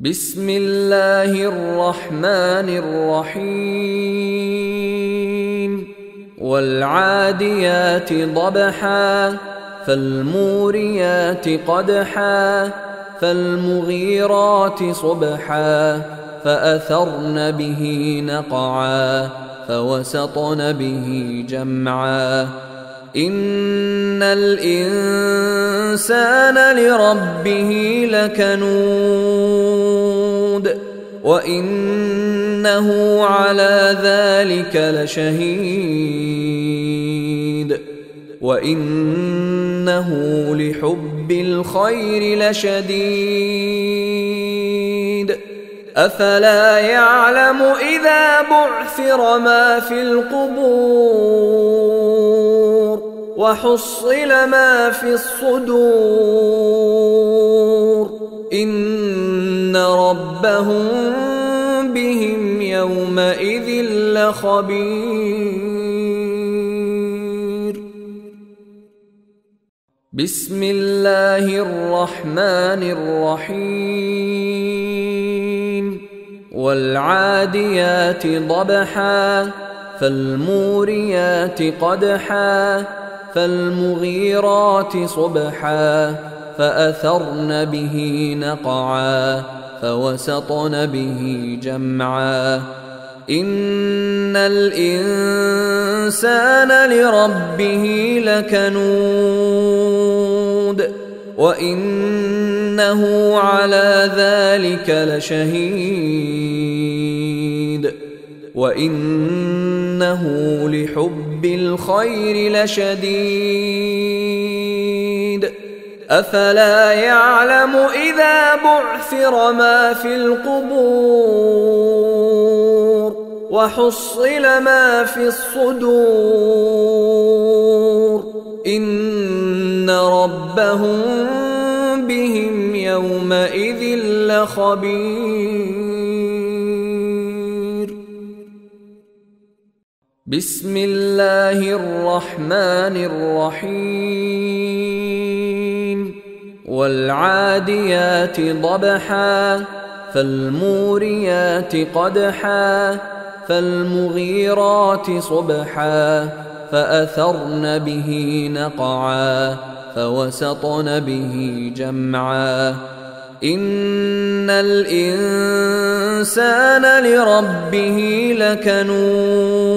بسم الله الرحمن الرحيم. والعاديات ضبحا فالموريات قدحا فالمغيرات صبحا فأثرن به نقعا فوسطن به جمعا. إن الإنسان لربه لكنود. وانه على ذلك لشهيد وانه لحب الخير لشديد افلا يعلم اذا بعثر ما في القبور وحصل ما في الصدور ربهم بهم يومئذ لخبير. بسم الله الرحمن الرحيم. والعاديات ضبحا فالموريات قدحا فالمغيرات صبحا فاثرن به نقعا. فوسطن به جمعا. ان الانسان لربه لكنود وانه على ذلك لشهيد. وانه لحب الخير لشديد. أفلا يعلم إذا بعثر ما في القبور وحصل ما في الصدور إن ربهم بهم يومئذ لخبير. بسم الله الرحمن الرحيم. والعاديات ضبحا فالموريات قدحا فالمغيرات صبحا فأثرن به نقعا فوسطن به جمعا. إن الإنسان لربه لكنود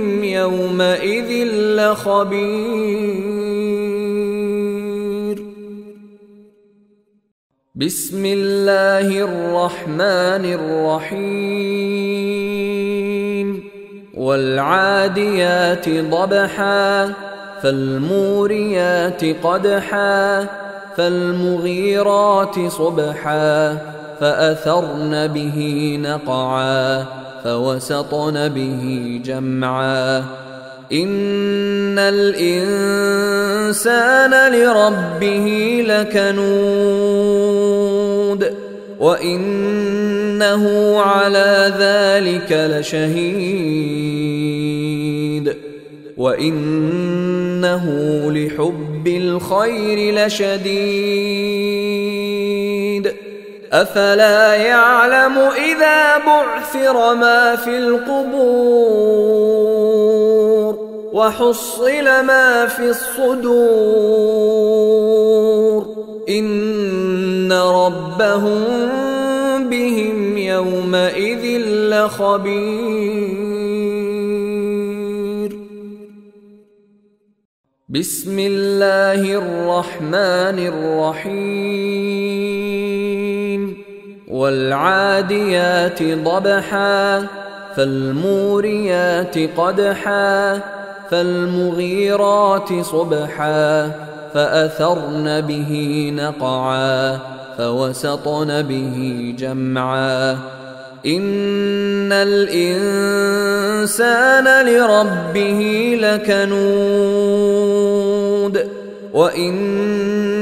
يومئذ لخبير. بسم الله الرحمن الرحيم. والعاديات ضبحا فالموريات قدحا فالمغيرات صبحا فأثرن به نقعا. فوسطن به جمعا. ان الانسان لربه لكنود وانه على ذلك لشهيد. وانه لحب الخير لشديد. أفلا يعلم إذا بعثر ما في القبور وحصل ما في الصدور إن ربهم بهم يومئذ لخبير. بسم الله الرحمن الرحيم. والعاديات ضبحا فالموريات قدحا فالمغيرات صبحا فأثرن به نقعا فوسطن به جمعا. إن الإنسان لربه لكنود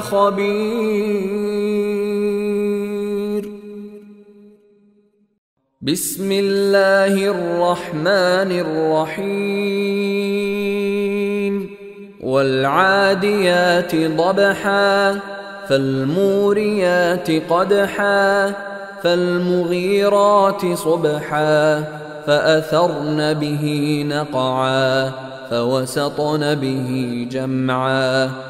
لخبير بسم الله الرحمن الرحيم. والعاديات ضبحا فالموريات قدحا فالمغيرات صبحا فأثرن به نقعا فوسطن به جمعا.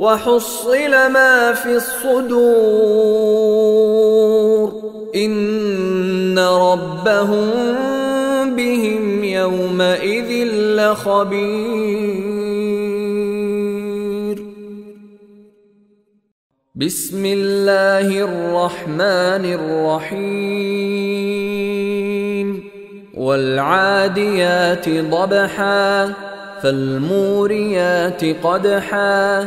وحصل ما في الصدور. إن ربهم بهم يومئذ لخبير. بسم الله الرحمن الرحيم. والعاديات ضبحا فالموريات قدحا.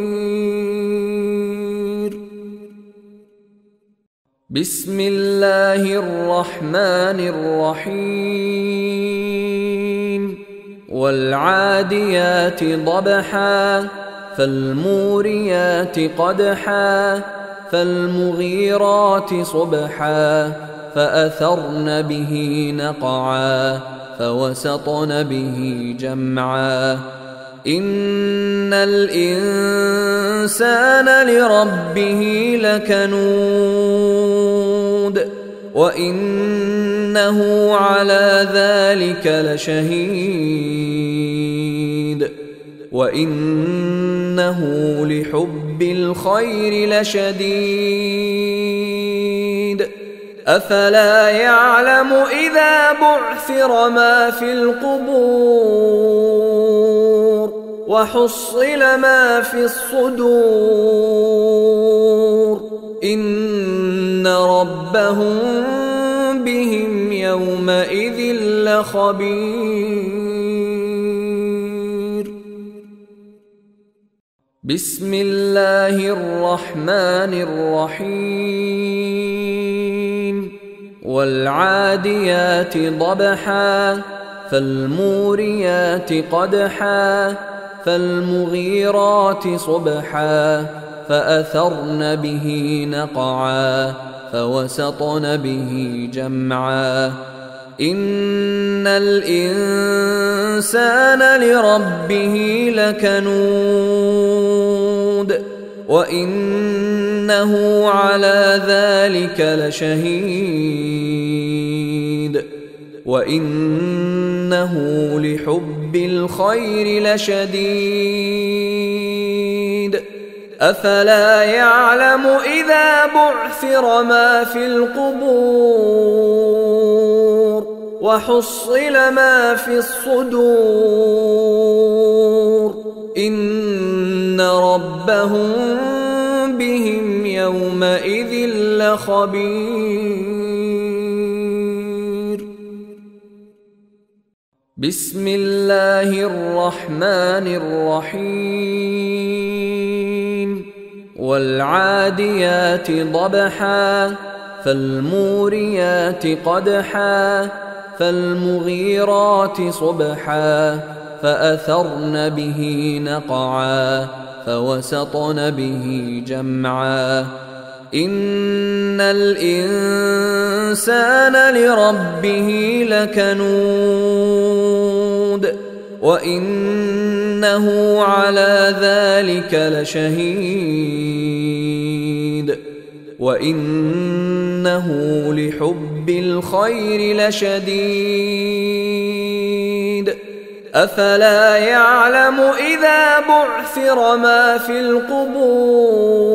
بسم الله الرحمن الرحيم. والعاديات ضبحا فالموريات قدحا فالمغيرات صبحا فأثرن به نقعا فوسطن به جمعا. إن الإنسان لربه لكنود وإنه على ذلك لشهيد وإنه لحب الخير لشديد أفلا يعلم إذا بعثر ما في القبور وحصل ما في الصدور إن ربهم بهم يومئذ لخبير. بسم الله الرحمن الرحيم. والعاديات ضبحا فالموريات قدحا فالمغيرات صبحا فأثرن به نقعا فوسطن به جمعا. إن الإنسان لربه لكنود. وإنه على ذلك لشهيد وإنه لحب الخير لشديد أفلا يعلم إذا بعثر ما في القبور وحصل ما في الصدور إن ربهم بهم يومئذ لخبير. بسم الله الرحمن الرحيم. والعاديات ضبحا فالموريات قدحا فالمغيرات صبحا فأثرن به نقعا. فوسطن به جمعا. إن الإنسان لربه لكنود وإنه على ذلك لشهيد. وإنه لحب الخير لشديد. أفلا يعلم إذا بعثر ما في القبور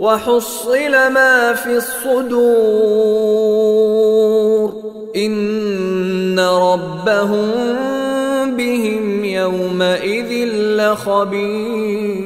وحصل ما في الصدور إن ربهم بهم يومئذ لخبير